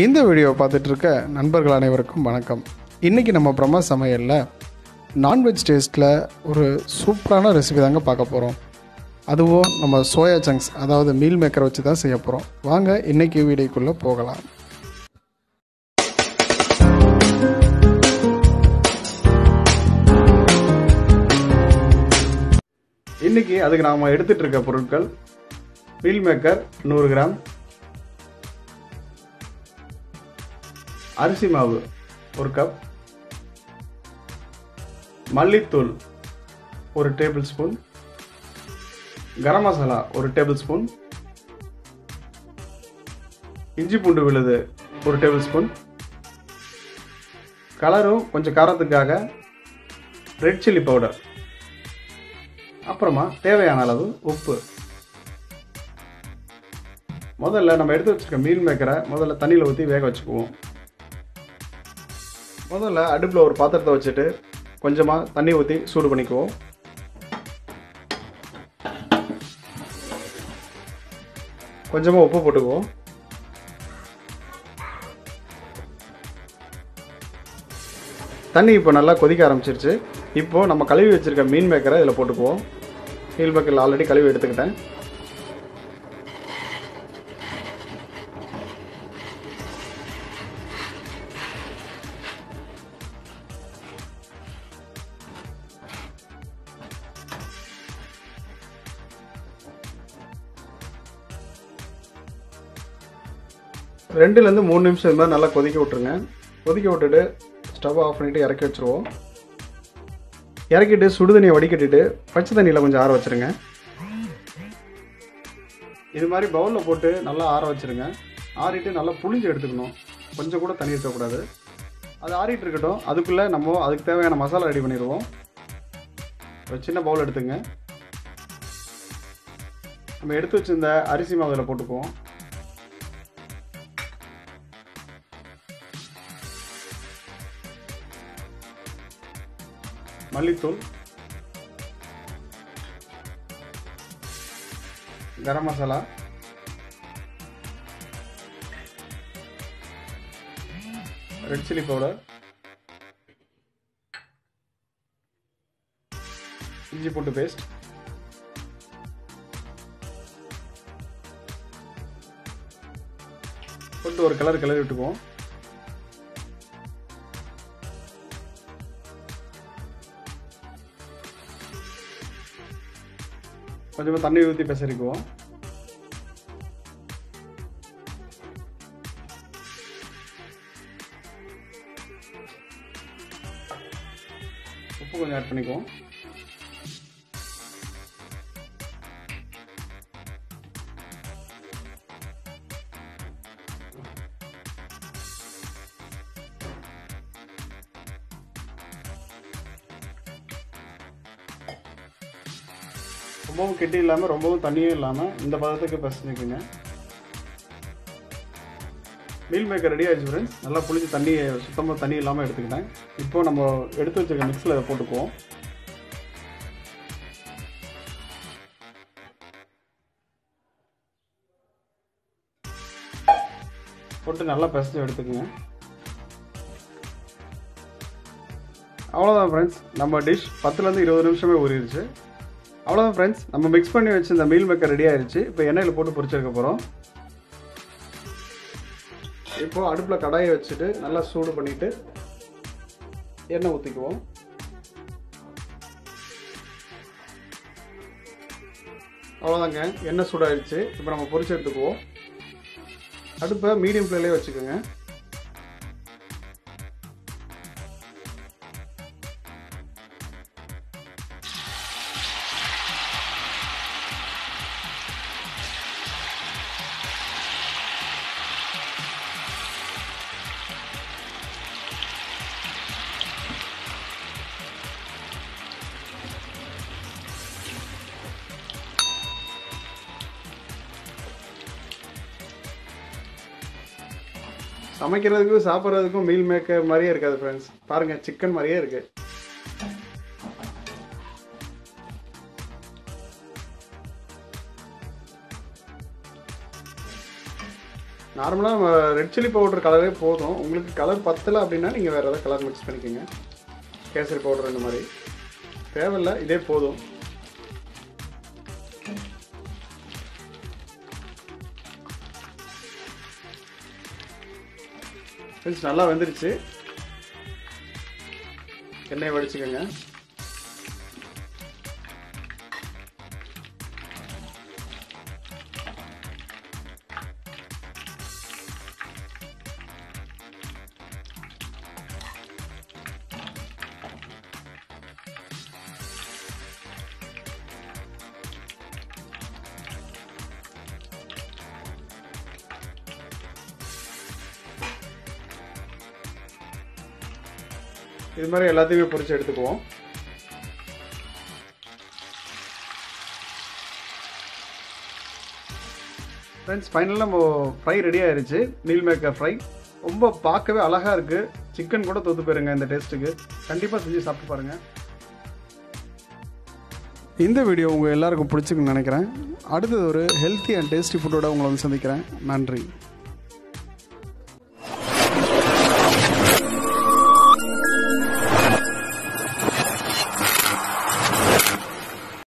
இந்த வீடியோவை பார்த்துட்டு இருக்க நண்பர்கள் அனைவருக்கும் வணக்கம். இன்றைக்கி நம்ம பிரம்மா சமையலில் நான்வெஜ் டேஸ்ட்டில் ஒரு சூப்பரான ரெசிபி தாங்க பார்க்க போகிறோம் அதுவும் நம்ம சோயா சங்க்ஸ் அதாவது மீல் மேக்கரை வச்சு தான் செய்ய போகிறோம் வாங்க இன்றைக்கி வீடியோக்குள்ளே போகலாம். இன்றைக்கி அதுக்கு நாம் எடுத்துகிட்டு இருக்க பொருட்கள் மீல் மேக்கர் நூறு கிராம் அரிசி மாவு ஒரு கப் மல்லித்தூள் ஒரு டேபிள் ஸ்பூன் கரம் மசாலா ஒரு டேபிள் ஸ்பூன் இஞ்சி பூண்டு விழுது ஒரு டேபிள் ஸ்பூன் கலரும் கொஞ்சம் காரத்துக்காக ரெட் சில்லி பவுடர் அப்புறமா தேவையான அளவு உப்பு. முதல்ல நம்ம எடுத்து வச்சுருக்க மீல் மேக்கரை முதல்ல தண்ணியில் ஊற்றி வேக வச்சுக்குவோம். முதல்ல அடுப்பில் ஒரு பாத்திரத்தை வச்சுட்டு கொஞ்சமாக தண்ணி ஊற்றி சூடு பண்ணிக்குவோம். கொஞ்சமாக உப்பு போட்டுக்குவோம். தண்ணி இப்போ நல்லா கொதிக்க ஆரம்பிச்சிருச்சு. இப்போது நம்ம கழுவி வச்சுருக்க மீன் மேக்கரை இதில் போட்டுக்குவோம். மீல் மேக்கரில் ஆல்ரெடி கழுவி எடுத்துக்கிட்டேன். ரெண்டுலேருந்து மூணு நிமிஷம் இது மாதிரி நல்லா கொதிக்க விட்ருங்க கொதிக்க விட்டுட்டு ஸ்டவ் ஆஃப் பண்ணிவிட்டு இறக்கி வச்சுருவோம். இறக்கிட்டு சுடு தண்ணியை வடிகட்டிட்டு பச்சை தண்ணியில் கொஞ்சம் ஆற வச்சுருங்க. இது மாதிரி பவுலில் போட்டு நல்லா ஆற வச்சுருங்க. ஆறிட்டு நல்லா புளிஞ்சு எடுத்துக்கணும். கொஞ்சம் கூட தண்ணி இருக்கக்கூடாது அது ஆறிட்டு இருக்கட்டும். அதுக்குள்ளே நம்ம அதுக்கு தேவையான மசாலா ரெடி பண்ணிடுவோம். ஒரு சின்ன பவுல் எடுத்துங்க. நம்ம எடுத்து வச்சுருந்த அரிசி மாவு அதில் போட்டுக்குவோம். மல்லித்தூள். Garam masala. Red chilli powder. இஞ்சி பூண்டு பேஸ்ட். போட்டு ஒரு கலர் கிளறி விட்டுக்குவோம். கொஞ்சமாக தண்ணி ஊற்றி பெசரிக்குவோம். உப்பு கொஞ்சம் ஆட் பண்ணிக்குவோம். ரொம்பவும் கெட்டி இல்லாமல் ரொம்பவும் தண்ணியும் இல்லாமல் இந்த பதத்துக்கு பசஞ்சுக்குங்க மீல் மேக்கர் ரெடி ஆயிடுச்சு ஃப்ரெண்ட்ஸ் நல்லா புளிச்சு தண்ணி சுத்தமாக தண்ணி இல்லாமல் எடுத்துக்கிட்டேன். இப்போ நம்ம எடுத்து வச்சுருக்க மிக்ஸில் இதை போட்டுக்குவோம். போட்டு நல்லா பிசைஞ்சு எடுத்துக்கோங்க. அவ்வளோதான் ஃப்ரெண்ட்ஸ் நம்ம டிஷ் பத்துலேருந்து இருபது நிமிஷமே ஊறிடுச்சு. அவ்வளோதான் ஃப்ரெண்ட்ஸ் நம்ம மிக்ஸ் பண்ணி வச்சு இந்த மீல் மேக்கர் ரெடி ஆயிடுச்சு இப்போ எண்ணெயில் போட்டு பொரிச்சிருக்க போகிறோம் இப்போது அடுப்பில் கடாயை வச்சுட்டு நல்லா சூடு பண்ணிவிட்டு எண்ணெய் ஊற்றிக்குவோம் அவ்வளோதாங்க எண்ணெய் சூடாயிடுச்சு இப்போ நம்ம பொரிச்சு எடுத்துக்குவோம். அடுப்பை மீடியம் ஃப்ளேம்லேயே வச்சுக்கோங்க. சமைக்கிறதுக்கும் சாப்பிட்றதுக்கும் மீல் மேக்கர் மாதிரியே இருக்காது ஃப்ரெண்ட்ஸ் பாருங்கள் சிக்கன் மாதிரியே இருக்கு. நார்மலாக நம்ம ரெட் சில்லி பவுடர் கலரே போதும். உங்களுக்கு கலர் பத்தலை அப்படின்னா நீங்கள் வேறு ஏதாவது கலர் மிக்ஸ் பண்ணிக்கோங்க. கேசரி பவுடர் இந்த மாதிரி. தேவையில்லை இதே போதும். ஃப்ரெண்ட்ஸ் நல்லா வந்துருச்சு. எண்ணெய் வடிச்சுக்கோங்க. இது மாதிரி எல்லாத்தையுமே பொறிச்சு எடுத்துக்குவோம். ஃப்ரெண்ட்ஸ் ஃபைனலாக நம்ம ஃப்ரை ரெடி ஆயிருச்சு. மீல் மேக்கர் ஃப்ரை ரொம்ப பார்க்கவே அழகாக இருக்குது சிக்கன் கூட தொத்து போயிருங்க இந்த டேஸ்ட்டுக்கு கண்டிப்பாக செஞ்சு சாப்பிட்டு பாருங்கள் இந்த வீடியோ உங்கள் எல்லாருக்கும் பிடிச்சிக்குன்னு நினைக்கிறேன். அடுத்தது ஒரு ஹெல்த்தி அண்ட் டேஸ்டி ஃபுட்டோட உங்களை வந்து சந்திக்கிறேன். நன்றி.